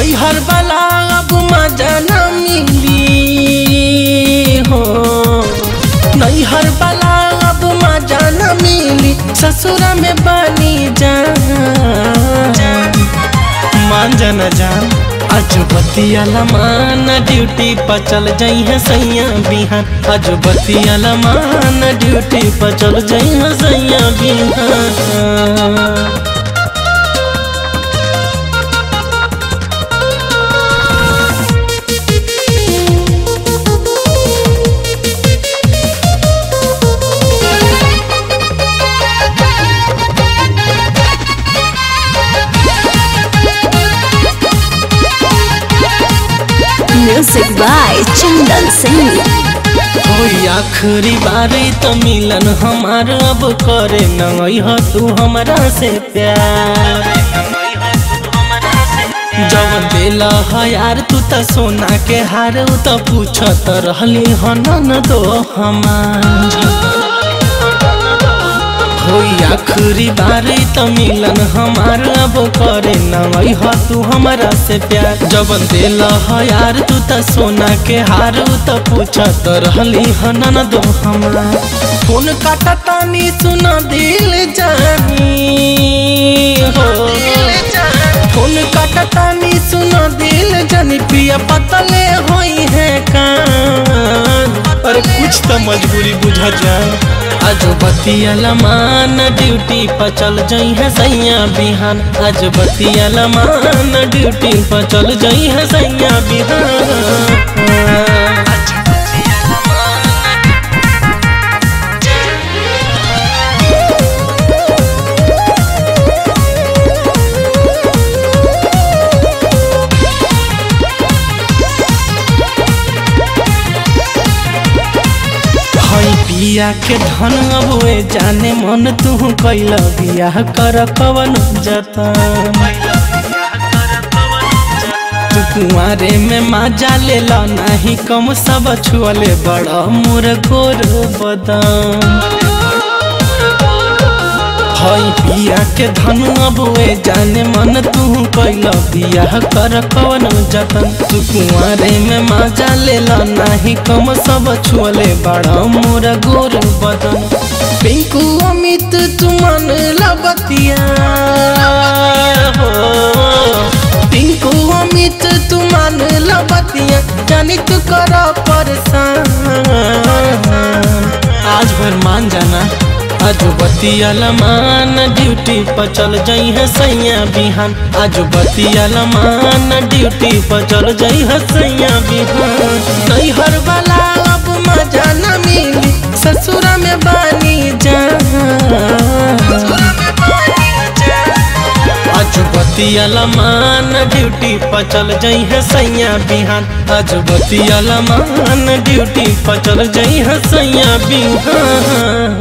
हई हर बला अब मज़ा न मिली, हो। नहीं हर बला अब मज़ा न मिली, ससुर में बनी जा मान जान जा अजो लमान ड्यूटी पर चल जाइ है सैया बिहान। अजो लमान ड्यूटी पर चल जाइ है सैया बिहान। By Chandan Singh. कोई आखिरी बारी तो मिलन हमार, अब करे नई हो तू हमरा से प्यार जब दिला यार, तू तो सोना के हार तो पूछत रहली हो न दो हमार बारी तो मिलन हमार, अब करे नई हो तू हमारा से प्यार। जब दिल हो यार, तू तो सोना के हार तो पूछत रहली हनन दो हमार। फ़ोन काटा सुना दिल जानी, हो। फ़ोन काटा सुना दिल जानी, पिया पतले होई है कान। अरे कुछ तो मजबूरी बुझा जाए बतियाला मान ड्यूटी पर चल जाई है सैया बिहान। आज बतियाला मान ड्यूटी पर चल जाई है सैया बिहान। पिया के धन अबुए, जाने मन तू कैल बिया कर कवन कुमारे में माजा ले ला नहीं कम सब छुअले बड़ा मुर गोर बदन हई पिया के धन अबुए जाने मन तू कैल बियाह कर कवन जतन? कुआरे में माजा लेला नाही, कम सब छुअले बड़ा मोर गोर बदन। पिंकू अमित तू मन लबतिया पिंकू अमित तू मन लबतिया जानी तू कर परेशान आज बतियाला मान ड्यूटी पर चल जाई है सैया बिहान। आज बतियाला मान ड्यूटी पर चल जाई है सैया बिहान। नैहर वाला आज बतियाला मान ड्यूटी पचल चल जाई है सैया बिहान। आज बतियाला मान ड्यूटी पचल चल जाई है सैया बिहान।